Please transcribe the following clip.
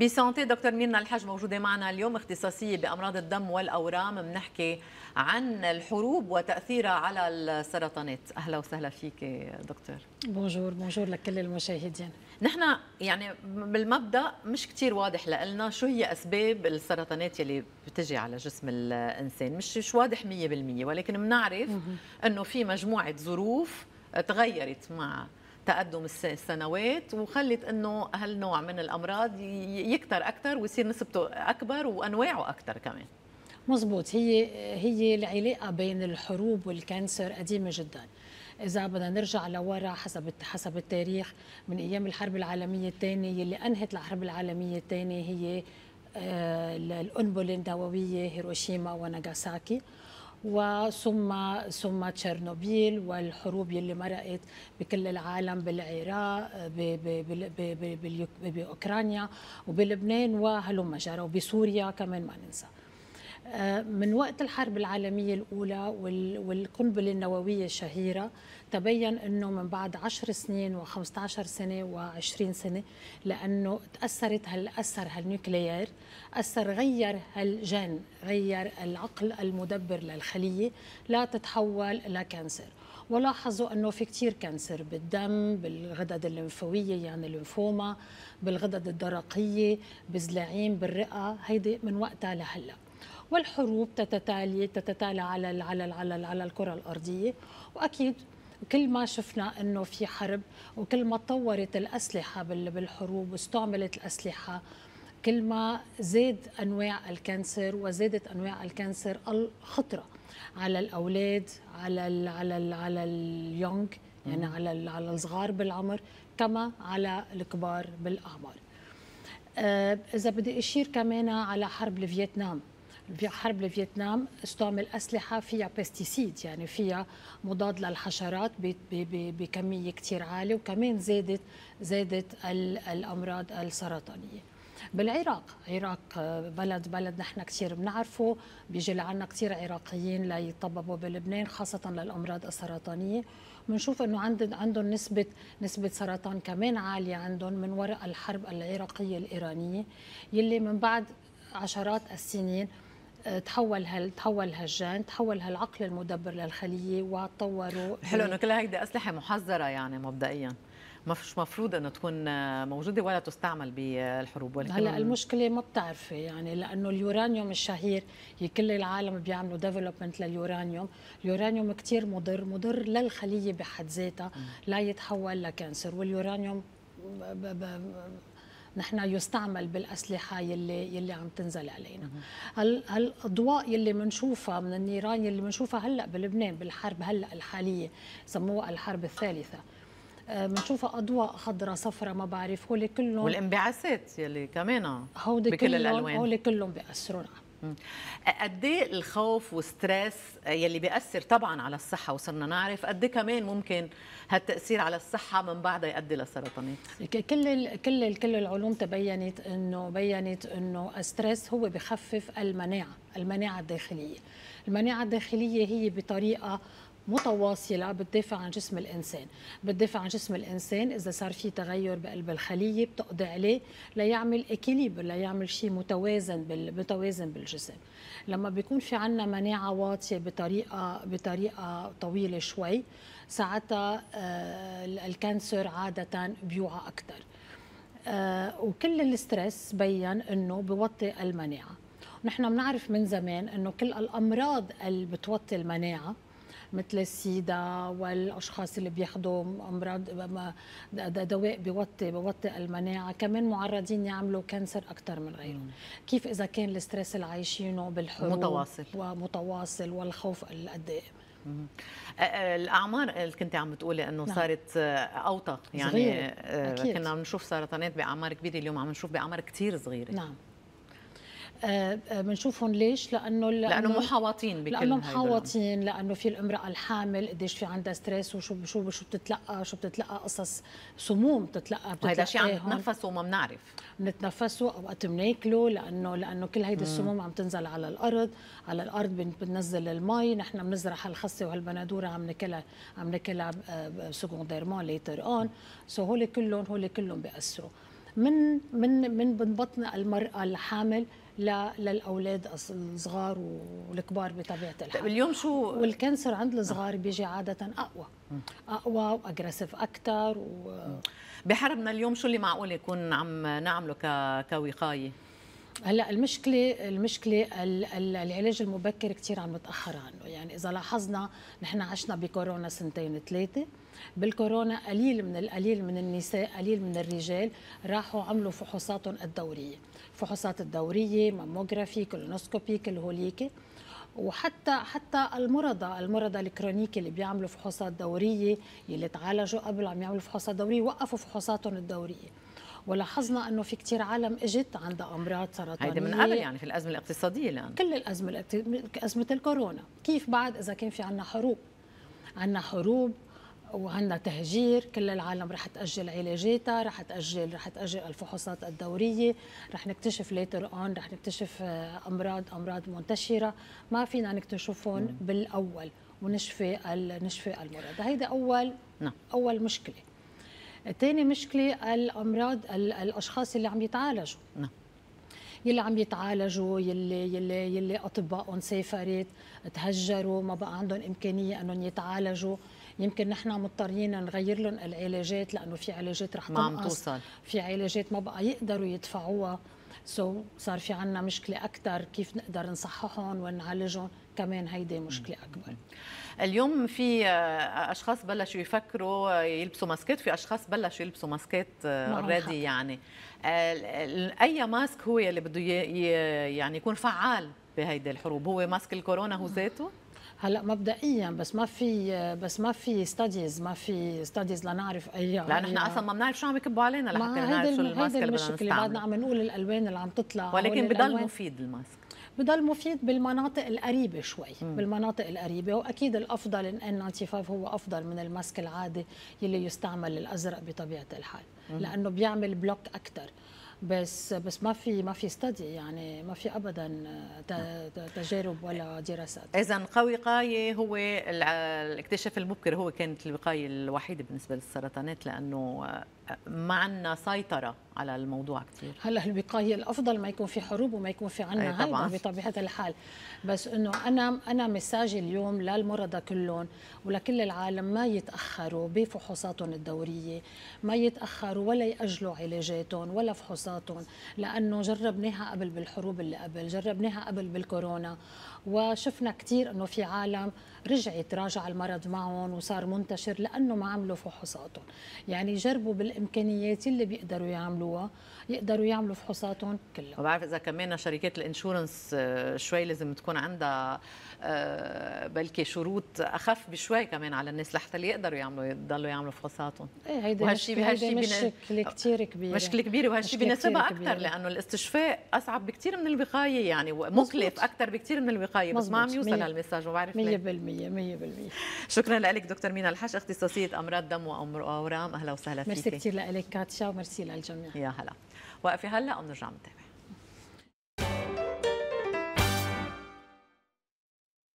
بسانتي دكتور ميرنا الحج موجودة معنا اليوم اختصاصية بأمراض الدم والأورام. بنحكي عن الحروب وتأثيرها على السرطانات. أهلا وسهلا فيك دكتور. بونجور بونجور لكل المشاهدين. نحن يعني بالمبدأ مش كتير واضح لنا شو هي أسباب السرطانات يلي بتجي على جسم الإنسان. مش مش واضح 100% ولكن بنعرف إنه في مجموعة ظروف تغيرت مع تقدم السنوات وخلت إنه هالنوع من الأمراض يكتر أكثر ويصير نسبته أكبر وأنواعه أكثر كمان. مزبوط. هي هي العلاقة بين الحروب والكانسر قديمة جدا. إذا بدنا نرجع لورا حسب حسب التاريخ من أيام الحرب العالمية الثانية اللي أنهت الحرب العالمية الثانية هي القنبله النوويه هيروشيما وناغاساكي وثم ثم تشيرنوبيل والحروب اللي مرقت بكل العالم بالعراق بأوكرانيا وبلبنان وهلم جرى وبسوريا كمان ما ننسى. من وقت الحرب العالمية الأولى والقنبلة النووية الشهيرة تبين أنه من بعد عشر سنين و15 سنة و20 سنة لأنه تأثرت هالأثر هالنيوكليير أثر غير هالجن غير العقل المدبر للخلية لا تتحول ل cancer ولاحظوا إنه في كثير cancer بالدم بالغدد الليمفاوية يعني الليمفوما بالغدد الدرقية بالزلاعيم بالرئة هيدي من وقتها لهلأ. والحروب تتتالي تتتالى على على على على الكرة الأرضية. وأكيد كل ما شفنا إنه في حرب وكل ما تطورت الأسلحة بالحروب واستعملت الأسلحة كل ما زاد أنواع ال cancer وزادت أنواع ال cancer الخطرة على الأولاد على ال على ال على ال young يعني على ال على الصغار بالعمر كما على الكبار بالأعمار. آه، إذا بدي أشير كمان على حرب الفيتنام. حرب الفيتنام استعمل أسلحة فيها pesticide يعني فيها مضاد للحشرات بكمية كتير عالية وكمان زادت زادت الأمراض السرطانية. بالعراق عراق بلد بلد نحن كثير بنعرفه بيجي لعنا كثير عراقيين ليطببوا بلبنان خاصة للأمراض السرطانية. بنشوف إنه عندهم عندهم نسبه نسبة سرطان كمان عالية عندهم من وراء الحرب العراقية الإيرانية يلي من بعد عشرات السنين تحول هال تحول هالجان تحول هالعقل المدبر للخلية وطوروا حلو إنه كل هيدي أسلحة محظرة يعني مبدئيا. مش مفروض إنه تكون موجودة ولا تستعمل بالحروب ولكن هلأ المشكلة ما بتعرفي يعني لأنه اليورانيوم الشهير كل العالم بيعملوا development لليورانيوم. اليورانيوم كثير مضر مضر للخلية بحد ذاتها. لا يتحول ل cancer واليورانيوم نحن يستعمل بالأسلحة يلي يلي عم تنزل علينا. هل هالاضواء يلي بنشوفها من النيران يلي بنشوفها هلأ بلبنان بالحرب هلأ الحالية سموها الحرب الثالثة بنشوفها آه، أضواء خضراء صفراء ما بعرف هول كلهم والانبعاثات يلي كمان بكل الألوان. هول كلهم بياثروا قد إيه الخوف وال stress يلي بيأثر طبعا على الصحة وصرنا نعرف قد إيه كمان ممكن هالتأثير على الصحة من بعدها يؤدي للسرطانات كل ال كل ال كل العلوم تبينت انه بينت إنه ال stress هو بخفف المناعة المناعة الداخلية. المناعة الداخلية هي بطريقة متواصلة بتدافع عن جسم الإنسان. بتدافع عن جسم الإنسان إذا صار في تغير بقلب الخلية بتقضي عليه ليعمل équilibre ليعمل شيء متوازن بال... متوازن بالجسم. لما بيكون في عنا مناعة واطية بطريقة بطريقة طويلة شوي ساعتها آه ال cancer عادة بيوعى أكثر آه وكل ال stress بين إنه بوطي المناعة. نحن بنعرف من زمان إنه كل الأمراض اللي بتوطي المناعة مثل السيدا والأشخاص اللي بياخذوا أمراض دواء بيوطي بيوطي المناعة. كمان معرضين يعملوا cancer أكثر من غيرهم كيف إذا كان ال stress اللي عايشينه بالحروب متواصل. ومتواصل والخوف الدائم الأعمار اللي كنت عم بتقولي إنه نعم. صارت أوطى يعني صغيرة. أكيد. كنا عم نشوف سرطانات بأعمار كبيرة اليوم عم نشوف بأعمار كثير صغيرة. نعم. بنشوفهم آه، آه، ليش؟ لأنه لأنه محاوطين بكل لأنه محاوطين لأنه في الأمرأة الحامل قديش في عندها stress وشو شو شو بتتلقى شو بتتلقى قصص سموم بتتلقى هذا شيء عم نتنفسه وما بنعرف. بنتنفسه اوقات بناكله لأنه لأنه كل هيدي السموم عم تنزل على الأرض. على الأرض بننزل المي نحن بنزرع هالخصة وهالبندورة عم ناكلها عم ناكلها secondairement later on so هول كلهم هول كلهم بيأثروا. من من من بطن المرأة الحامل للأولاد الصغار والكبار بطبيعة الحال. طيب اليوم شو؟ وال cancer عند الصغار بيجي عادة أقوى. أقوى و aggressive أكثر و... بحربنا اليوم شو اللي معقول يكون عم نعمله كوقاية؟ هلا المشكلة المشكلة العلاج المبكر كثير عم نتاخر عنه. يعني إذا لاحظنا نحن عشنا بكورونا سنتين ثلاثة بالكورونا قليل من القليل من النساء قليل من الرجال راحوا عملوا فحوصاتهم الدورية. فحوصات الدورية mammography colonoscopy كل هوليك وحتى حتى المرضى المرضى ال chronic اللي بيعملوا فحوصات دورية اللي تعالجوا قبل عم يعملوا فحوصات دورية وقفوا فحوصاتهم الدورية. ولاحظنا أنه في كثير عالم إجت عندها أمراض سرطانية. هيدا من قبل يعني في الأزمة الاقتصادية الآن. كل الأزمة أزمة الكورونا. كيف بعد إذا كان في عندنا حروب؟ عندنا حروب وعندنا تهجير كل العالم رح تأجل علاجاتها رح تأجل رح تأجل الفحوصات الدورية رح نكتشف later on رح نكتشف آه، أمراض أمراض منتشرة. ما فينا نكتشفهم بالأول ونشفي نشفي المرض. هيدا أول نعم. أول مشكلة. ثاني مشكلة الأمراض الأشخاص اللي عم يتعالجوا. نعم. يلي عم يتعالجوا يلي يلي يلي اطبائهم سافرت تهجروا ما بقى عندهم إمكانية إنهم يتعالجوا. يمكن نحن مضطرين نغير لهم العلاجات لأنه في علاجات رح ما عم توصل. في علاجات ما بقى يقدروا يدفعوها. so صار في عنا مشكلة أكثر كيف نقدر نصححهم ونعالجهم. كمان هيدي مشكلة أكبر. اليوم في آه، أشخاص بلشوا يفكروا يلبسوا ماسكات. في أشخاص بلشوا يلبسوا ماسكات already آه، يعني. أي mask هو اللي بده يعني يكون فعال بهيدي الحروب. هو mask الكورونا هو ذاته؟ هلا مبدئيا بس ما في بس ما في studies ما في studies لنعرف أي لا نحن أصلا ما بنعرف شو عم يكبوا علينا لحتى نعرف شو ال mask اللي بدنا نستعمل بعدنا عم نقول الألوان اللي عم تطلع ولكن بضل مفيد ال mask. بضل مفيد بالمناطق القريبة شوي مم. بالمناطق القريبة. وأكيد الأفضل N95 هو أفضل من ال mask العادي يلي يستعمل الأزرق بطبيعة الحال مم. لأنه بيعمل block أكثر بس بس ما في ما في ستدي يعني ما في ابدا تجارب ولا دراسات. اذا قوي وقايه هو الاكتشاف المبكر هو كانت الوقاية الوحيدة بالنسبة للسرطانات لأنه ما عندنا سيطرة على الموضوع كثير هلا الوقاية الأفضل ما يكون في حروب وما يكون في عندنا هيدا بطبيعة الحال. بس إنه أنا أنا مساجي اليوم للمرضى كلهم ولكل العالم ما يتأخروا بفحوصاتهم الدورية ما يتأخروا ولا يأجلوا علاجاتهم ولا فحوصاتهم لأنه جربناها قبل بالحروب اللي قبل جربناها قبل بالكورونا. وشفنا كثير إنه في عالم رجعت راجع المرض معهم وصار منتشر لأنه ما عملوا فحوصاتهم. يعني جربوا بالامكانيات اللي بيقدروا يعملوها يقدروا يعملوا فحوصاتهم كلها. وبعرف إذا كمان شركات الإنشورنس آه، شوي لازم تكون عندها آه، بلكي شروط أخف بشوي كمان على الناس لحتى يقدروا يعملوا يضلوا يعملوا فحوصاتهم إيه هيدي وهالشيء هالشيء مشكلة كثير كبيرة. مشكلة كبيرة وهالشيء بيناسبها أكثر لأنه الاستشفاء أصعب بكثير من الوقاية يعني مكلف أكثر بكثير من الوقاية بس ما عم يوصل هالمساج ما بعرف 100% 100% شكرا لك دكتور مينا الحش أختصاصية أمراض دم وأورام. أهلا وسهلا فيك. ميرسي كثير لك كاتشا وميرسي للجميع. يا هلا. وقفي هلا ونرجع نتابع